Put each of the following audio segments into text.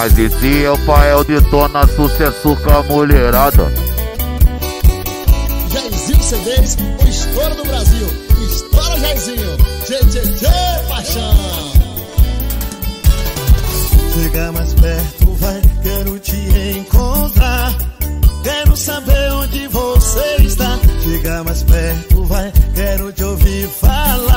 Mas esse é o Fael detona sucesso com a mulherada. Jairzinho CDs, o estouro do Brasil. Estoura Jairzinho. Tchê, paixão. Chega mais perto, vai, quero te encontrar. Quero saber onde você está. Chega mais perto, vai, quero te ouvir. Falar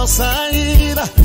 a melhor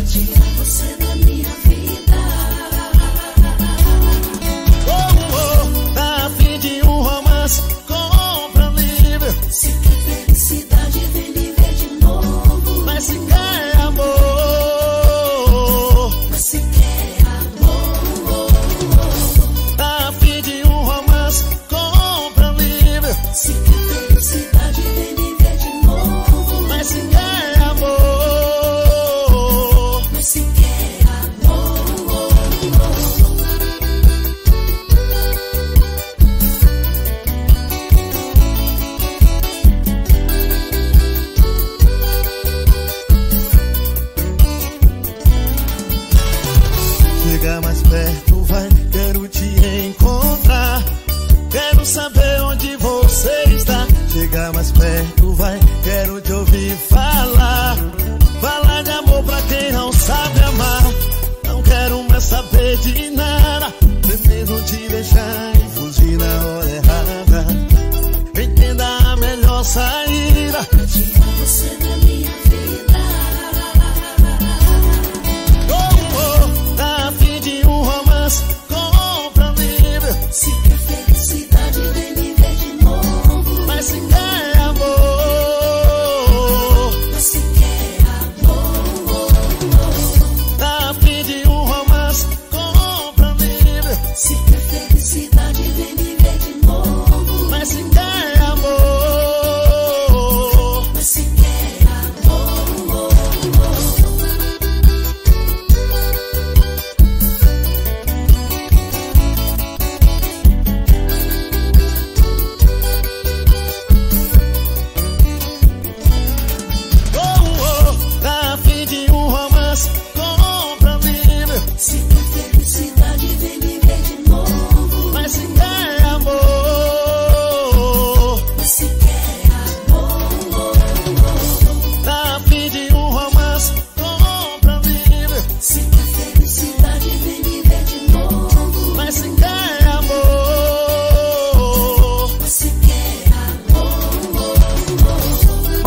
chega mais perto, vai, quero te encontrar. Quero saber onde você está. Chega mais perto, vai, quero te ouvir falar. Falar de amor pra quem não sabe amar. Não quero mais saber de nada. Pretendo te deixar e fugir na hora errada. Entenda a melhor saída.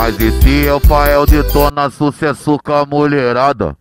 Mas esse é o Fael detona sucesso com a mulherada.